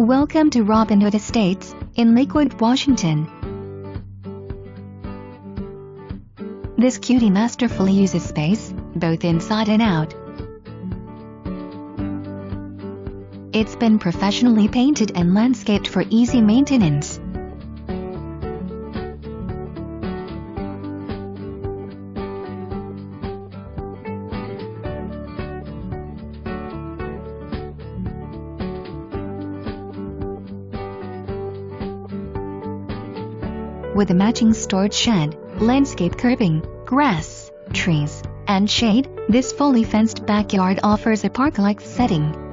Welcome to Robin Hood Estates in Lakewood, Washington. This cutie masterfully uses space, both inside and out. It's been professionally painted and landscaped for easy maintenance. With a matching storage shed, landscape curbing, grass, trees, and shade, this fully fenced backyard offers a park-like setting.